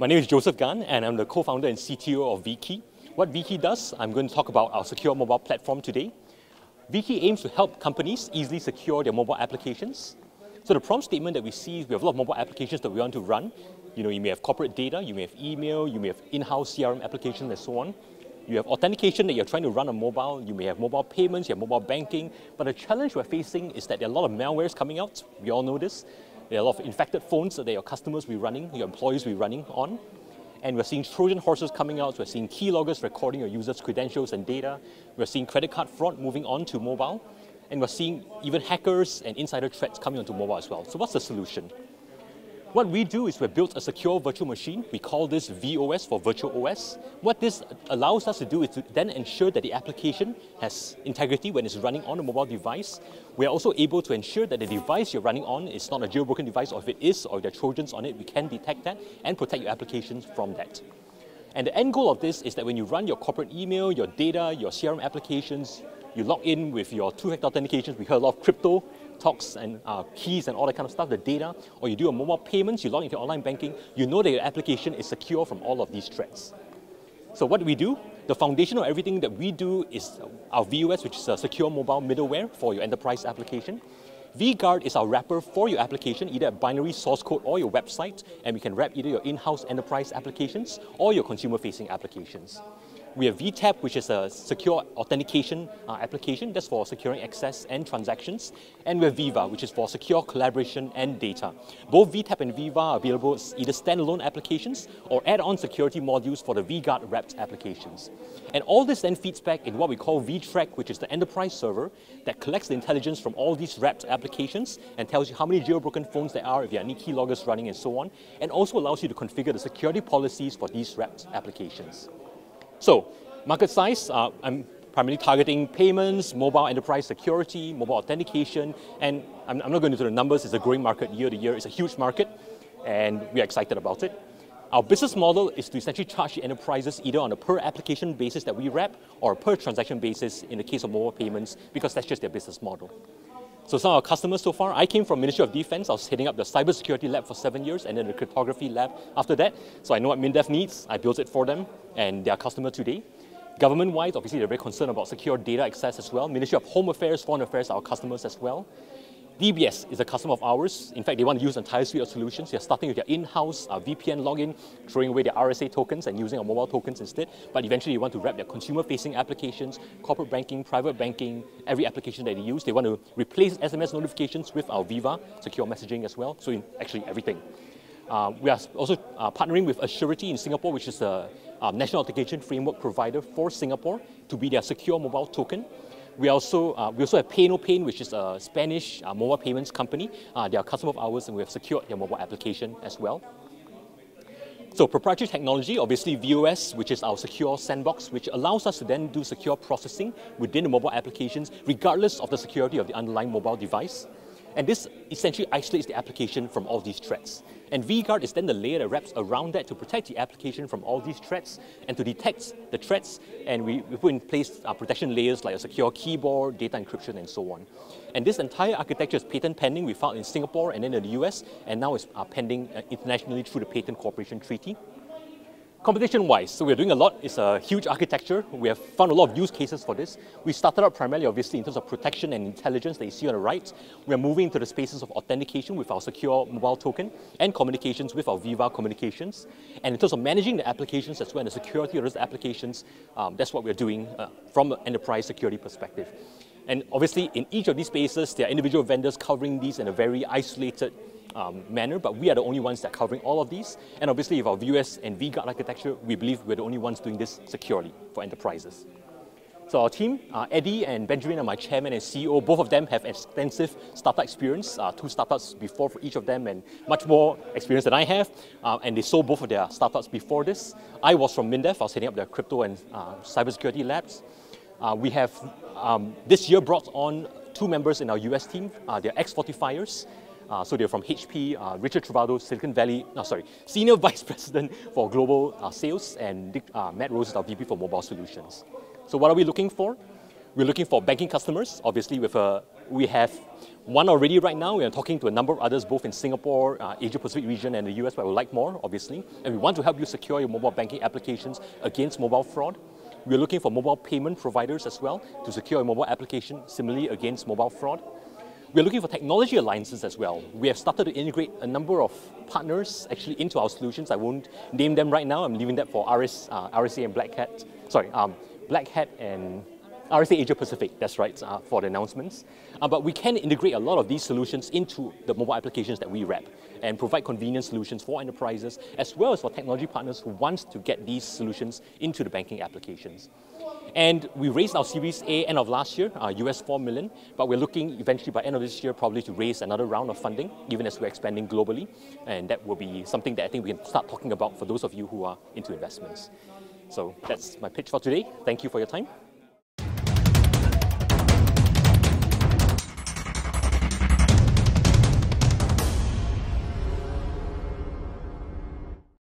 My name is Joseph Gan, and I'm the co-founder and CTO of VKey. What VKey does, I'm going to talk about our secure mobile platform today. VKey aims to help companies easily secure their mobile applications. So the prompt statement that we see, is we have a lot of mobile applications that we want to run. You know, you may have corporate data, you may have email, you may have in-house CRM applications and so on. You have authentication that you're trying to run on mobile, you may have mobile payments, you have mobile banking, but the challenge we're facing is that there are a lot of malwares coming out, we all know this. There are a lot of infected phones that your customers will be running, your employees will be running on. And we're seeing Trojan horses coming out, we're seeing keyloggers recording your users' credentials and data, we're seeing credit card fraud moving on to mobile, and we're seeing even hackers and insider threats coming onto mobile as well. So what's the solution? What we do is we built a secure virtual machine. We call this VOS for Virtual OS. What this allows us to do is to then ensure that the application has integrity when it's running on a mobile device. We are also able to ensure that the device you're running on is not a jailbroken device, or if it is, or there are Trojans on it, we can detect that and protect your applications from that. And the end goal of this is that when you run your corporate email, your data, your CRM applications, you log in with your two-factor authentication. We heard a lot of crypto talks and uh, keys and all that kind of stuff, the data, or you do a mobile payments, you log into online banking, you know that your application is secure from all of these threats. So what do we do? The foundation of everything that we do is our VOS, which is a secure mobile middleware for your enterprise application. vGuard is our wrapper for your application, either a binary source code or your website, and we can wrap either your in-house enterprise applications or your consumer-facing applications. We have VTAP, which is a secure authentication uh, application that's for securing access and transactions. And we have Viva, which is for secure collaboration and data. Both VTAP and Viva are available as either standalone applications or add-on security modules for the vGuard wrapped applications. And all this then feeds back in what we call vTrack, which is the enterprise server that collects the intelligence from all these wrapped applications and tells you how many jailbroken phones there are, if you have any keyloggers running and so on, and also allows you to configure the security policies for these wrapped applications. So, market size, uh, I'm primarily targeting payments, mobile enterprise security, mobile authentication, and I'm, I'm not going into the numbers, it's a growing market year to year, it's a huge market, and we're excited about it. Our business model is to essentially charge the enterprises either on a per application basis that we wrap or per transaction basis in the case of mobile payments because that's just their business model. So some of our customers so far, I came from Ministry of Defense, I was heading up the cybersecurity lab for seven years and then the cryptography lab after that. So I know what MINDEF needs, I built it for them and they are customer today. Government-wise, obviously they're very concerned about secure data access as well. Ministry of Home Affairs, Foreign Affairs are our customers as well. DBS is a customer of ours. In fact, they want to use an entire suite of solutions. They're starting with their in-house uh, VPN login, throwing away their RSA tokens and using our mobile tokens instead. But eventually, they want to wrap their consumer-facing applications, corporate banking, private banking, every application that they use. They want to replace SMS notifications with our Viva secure messaging as well. So actually everything. Uh, we are also uh, partnering with Assurity in Singapore, which is a, a national authentication framework provider for Singapore to be their secure mobile token. We also, uh, we also have PayNoPain, which is a Spanish uh, mobile payments company. Uh, they are a customer of ours and we have secured their mobile application as well. So proprietary technology, obviously VOS, which is our secure sandbox, which allows us to then do secure processing within the mobile applications, regardless of the security of the underlying mobile device. And this essentially isolates the application from all these threats. And vGuard is then the layer that wraps around that to protect the application from all these threats and to detect the threats. And we, we put in place our protection layers like a secure keyboard, data encryption, and so on. And this entire architecture is patent pending. We filed in Singapore and then in the US, and now it's uh, pending uh, internationally through the Patent Cooperation Treaty. Competition-wise, so we're doing a lot. It's a huge architecture. We have found a lot of use cases for this. We started out primarily, obviously, in terms of protection and intelligence that you see on the right. We're moving into the spaces of authentication with our secure mobile token and communications with our Viva communications. And in terms of managing the applications as well and the security of those applications, um, that's what we're doing uh, from an enterprise security perspective. And obviously, in each of these spaces, there are individual vendors covering these in a very isolated um, manner, but we are the only ones that are covering all of these. And obviously, with our VOS and vGuard architecture, we believe we're the only ones doing this securely for enterprises. So our team, uh, Eddie and Benjamin are my chairman and CEO. Both of them have extensive startup experience, uh, two startups before for each of them and much more experience than I have. Uh, and they sold both of their startups before this. I was from MINDEF, I was heading up their crypto and uh, cybersecurity labs. Uh, we have um, this year brought on two members in our US team. Uh, they're ex-45ers. Uh, so they're from HP, uh, Richard Travado, Silicon Valley, no, sorry, Senior Vice President for Global uh, Sales, and Dick, uh, Matt Rose is our VP for Mobile Solutions. So what are we looking for? We're looking for banking customers, obviously with a We have one already right now. We are talking to a number of others, both in Singapore, uh, Asia Pacific region, and the US, but we like more, obviously. And we want to help you secure your mobile banking applications against mobile fraud. We're looking for mobile payment providers as well to secure your mobile application similarly against mobile fraud. We're looking for technology alliances as well. We have started to integrate a number of partners actually into our solutions. I won't name them right now. I'm leaving that for RS, uh, RSA and Black Hat. Sorry, um, Black Hat and RSA Asia Pacific, that's right, uh, for the announcements. Uh, but we can integrate a lot of these solutions into the mobile applications that we wrap and provide convenient solutions for enterprises as well as for technology partners who want to get these solutions into the banking applications. And we raised our Series A end of last year, uh, US 4 million, but we're looking eventually by end of this year probably to raise another round of funding, even as we're expanding globally. And that will be something that I think we can start talking about for those of you who are into investments. So that's my pitch for today. Thank you for your time.